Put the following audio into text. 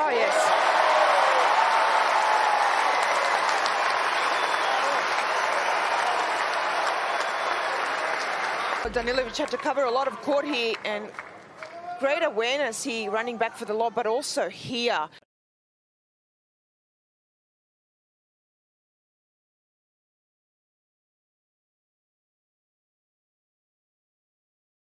Oh, yes. Danilovic had to cover a lot of court here and great awareness here running back for the lob, but also here.